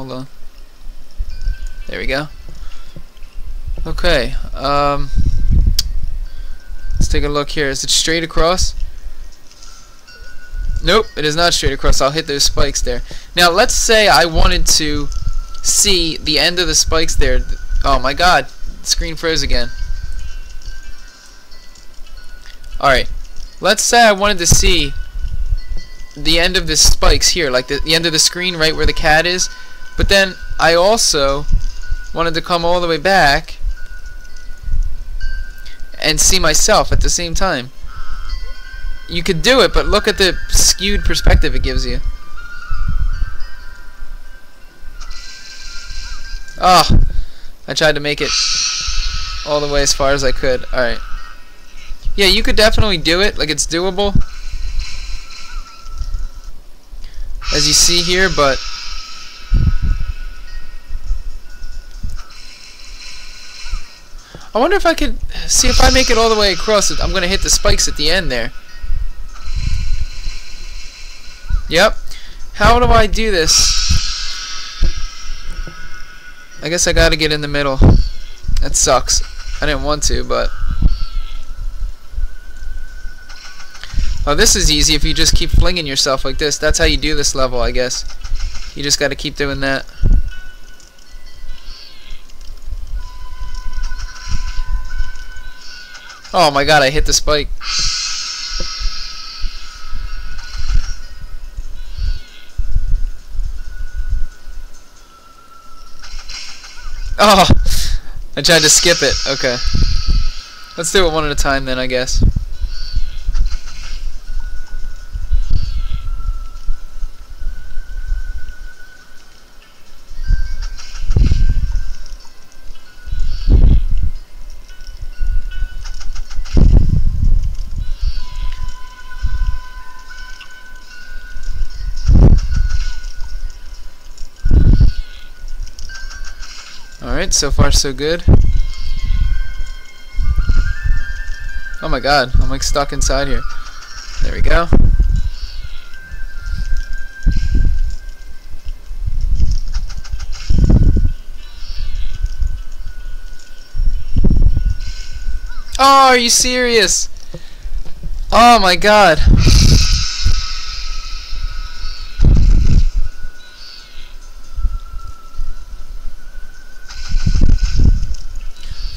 Hold on. There we go. Okay. Um, let's take a look here. Is it straight across? Nope, it is not straight across. I'll hit those spikes there. Now, let's say I wanted to see the end of the spikes there. Oh my god, the screen froze again. Alright, let's say I wanted to see the end of the spikes here, like the, the end of the screen right where the cat is, but then I also wanted to come all the way back and see myself at the same time. You could do it, but look at the skewed perspective it gives you. Oh, I tried to make it all the way as far as I could. Alright. Yeah, you could definitely do it. Like, it's doable. As you see here, but... I wonder if I could... See, if I make it all the way across, I'm going to hit the spikes at the end there. Yep. How do I do this? I guess I gotta get in the middle. That sucks. I didn't want to, but... Oh, this is easy if you just keep flinging yourself like this. That's how you do this level, I guess. You just gotta keep doing that. Oh my god, I hit the spike. Oh! I tried to skip it. Okay. Let's do it one at a time then, I guess. So far so good. Oh my god, I'm like stuck inside here. There we go. Oh, are you serious? Oh my god.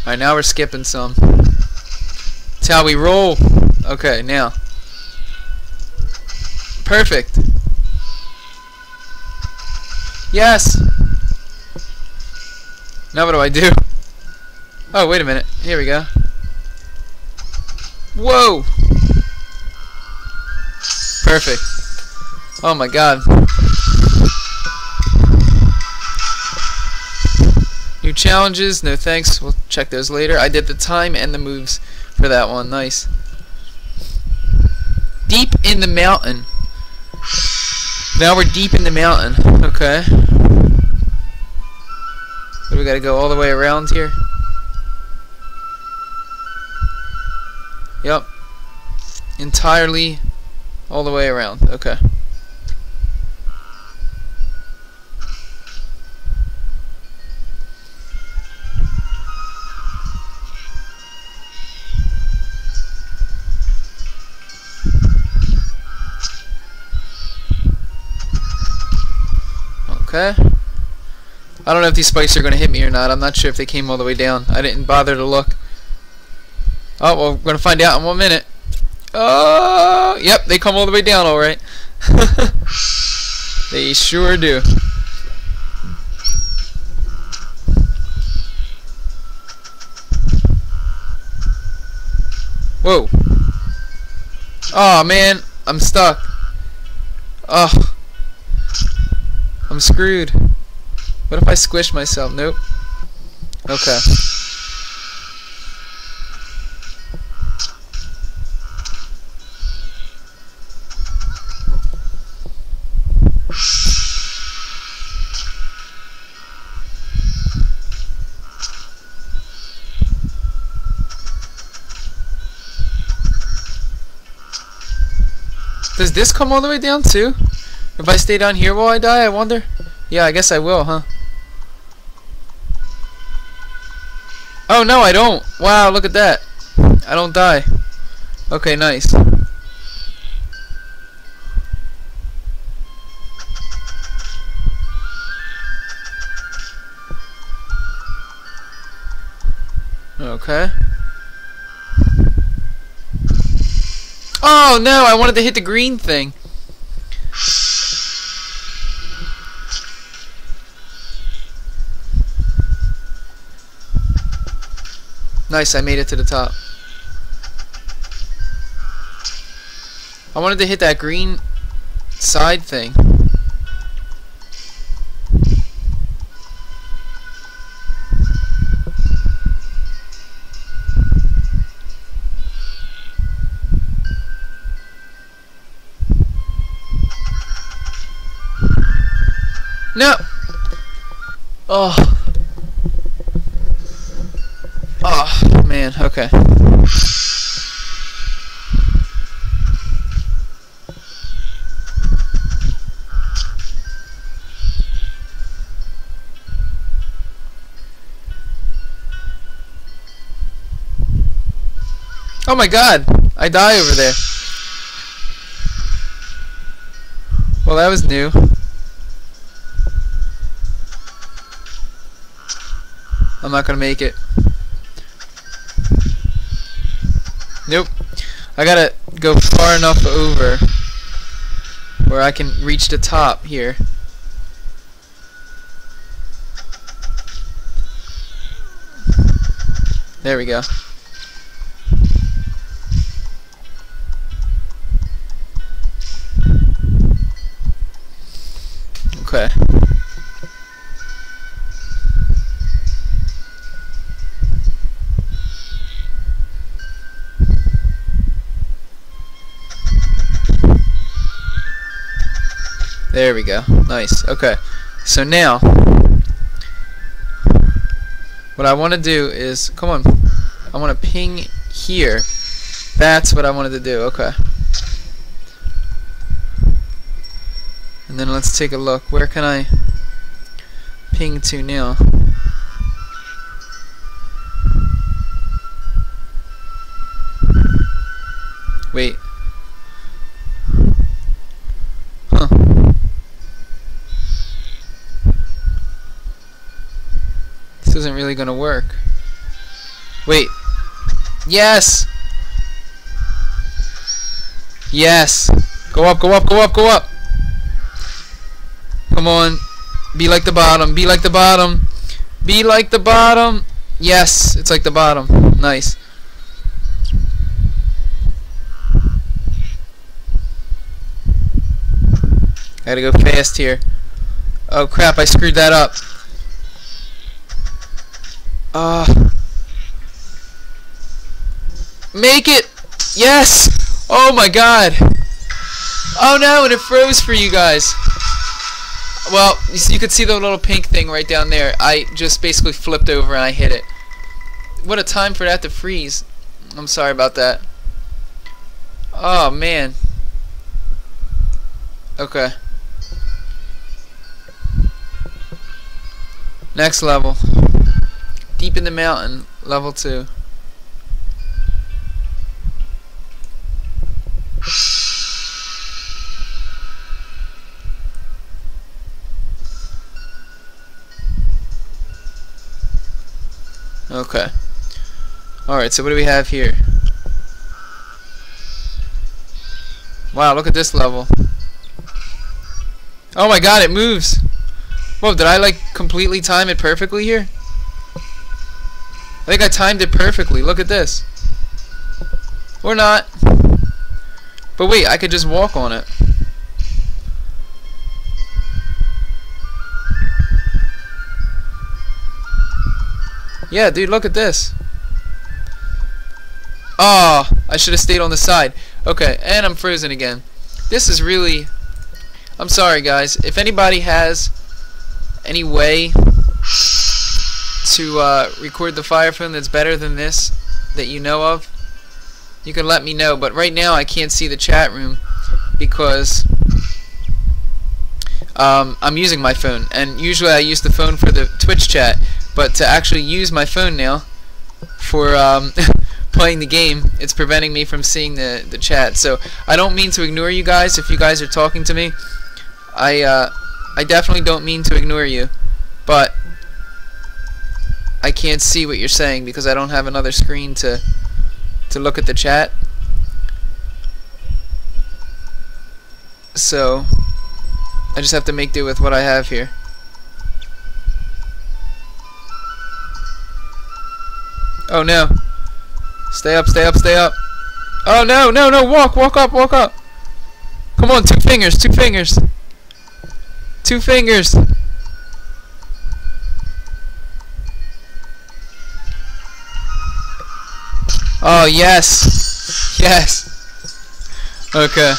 Alright, now we're skipping some. That's how we roll. Okay, now. Perfect. Yes! Now what do I do? Oh, wait a minute. Here we go. Whoa! Perfect. Oh my god. New challenges, no thanks. We'll check those later. I did the time and the moves for that one. Nice. Deep in the mountain. Now we're deep in the mountain. Okay. So we gotta go all the way around here. Yep. Entirely all the way around. Okay. Okay. I don't know if these spikes are going to hit me or not. I'm not sure if they came all the way down. I didn't bother to look. Oh, well, we're going to find out in one minute. Oh, yep, they come all the way down all right. they sure do. Whoa. Oh, man, I'm stuck. Oh. I'm screwed. What if I squish myself? Nope. Okay. Does this come all the way down too? If I stay down here will I die, I wonder? Yeah, I guess I will, huh? Oh, no, I don't. Wow, look at that. I don't die. Okay, nice. Okay. Oh no, I wanted to hit the green thing. Nice, I made it to the top. I wanted to hit that green side thing. No! Oh. Man, okay. Oh my god! I die over there. Well, that was new. I'm not gonna make it. Nope. I gotta go far enough over where I can reach the top here. There we go. There we go. Nice. Okay. So now, what I want to do is, come on, I want to ping here. That's what I wanted to do. Okay. And then let's take a look. Where can I ping to now? Wait. This isn't really gonna work. Wait. Yes! Yes! Go up, go up, go up, go up! Come on. Be like the bottom, be like the bottom. Be like the bottom! Yes, it's like the bottom. Nice. I gotta go fast here. Oh crap, I screwed that up. Uh, make it! Yes! Oh my god! Oh no, and it froze for you guys. Well, you could see the little pink thing right down there. I just basically flipped over and I hit it. What a time for that to freeze. I'm sorry about that. Oh man. Okay. Next level. Deep in the mountain, level 2. Okay. Alright, so what do we have here? Wow, look at this level. Oh my god, it moves! Whoa, did I like completely time it perfectly here? I think I timed it perfectly. Look at this. Or not. But wait, I could just walk on it. Yeah, dude, look at this. Oh, I should have stayed on the side. Okay, and I'm frozen again. This is really... I'm sorry, guys. If anybody has any way to uh, record the Fire Phone that's better than this that you know of, you can let me know. But right now I can't see the chat room because um, I'm using my phone, and usually I use the phone for the Twitch chat, but to actually use my phone now for um, playing the game, it's preventing me from seeing the, the chat. So I don't mean to ignore you guys if you guys are talking to me. I, uh, I definitely don't mean to ignore you, but I can't see what you're saying because I don't have another screen to to look at the chat. So I just have to make do with what I have here. Oh no. Stay up, stay up, stay up. Oh no, no, no, walk, walk up, walk up. Come on, two fingers, two fingers. Two fingers. Oh, yes. Yes. Okay.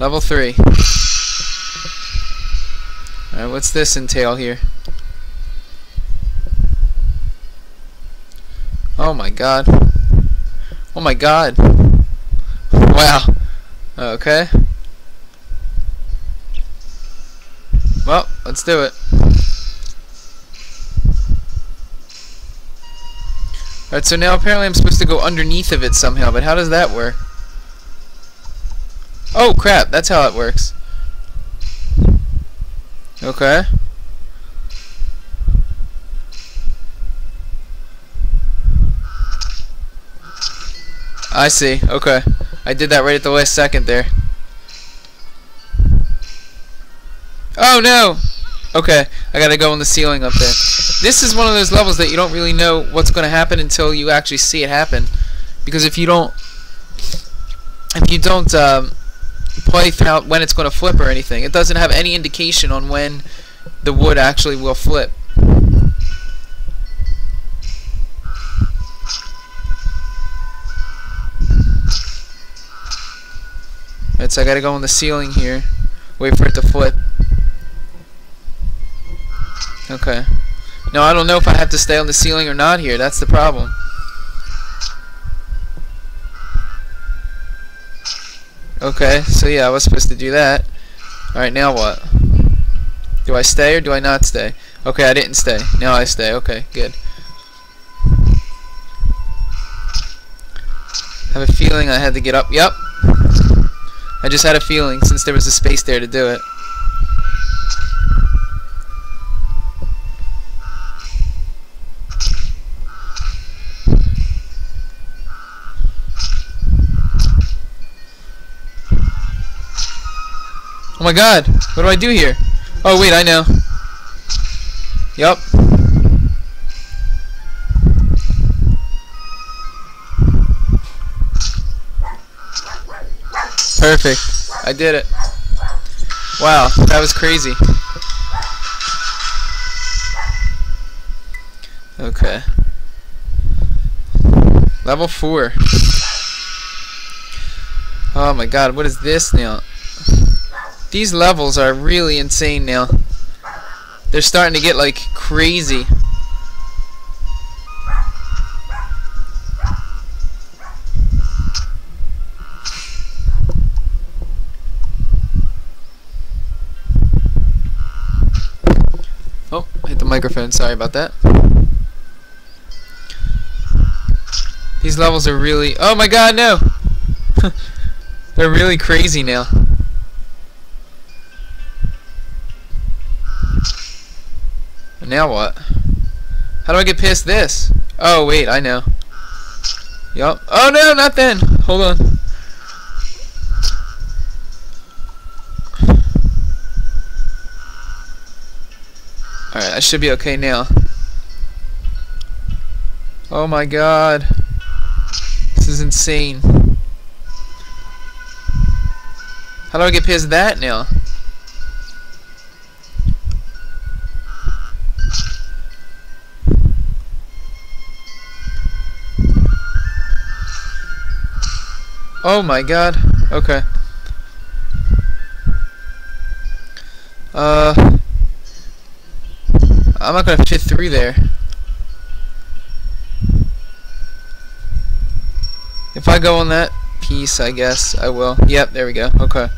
Level 3. Alright, what's this entail here? Oh my god. Oh my god. Wow. Okay. Well, let's do it. Alright, so now apparently I'm supposed to go underneath of it somehow, but how does that work? Oh crap, that's how it works. Okay. I see, okay. I did that right at the last second there. Oh no! Okay, I gotta go on the ceiling up there. This is one of those levels that you don't really know what's gonna happen until you actually see it happen. Because if you don't... If you don't, um, play out when it's going to flip or anything. It doesn't have any indication on when the wood actually will flip. Right, so I gotta go on the ceiling here. Wait for it to flip. Okay. No, I don't know if I have to stay on the ceiling or not here. That's the problem. Okay, so yeah, I was supposed to do that. Alright, now what? Do I stay or do I not stay? Okay, I didn't stay. Now I stay. Okay, good. I have a feeling I had to get up. Yep. I just had a feeling since there was a space there to do it. Oh my god, what do I do here? Oh wait, I know. Yup. Perfect. I did it. Wow, that was crazy. Okay. Level 4. Oh my god, what is this now? These levels are really insane now. They're starting to get like crazy. Oh, hit the microphone. Sorry about that. These levels are really... Oh my god, no! They're really crazy now. Now what? How do I get past this? Oh, wait, I know. Yup. Oh, no, not then. Hold on. Alright, I should be okay now. Oh my god. This is insane. How do I get past that now? Oh my god. Okay. Uh, I'm not gonna fit through there. If I go on that piece, I guess I will. Yep, there we go. Okay.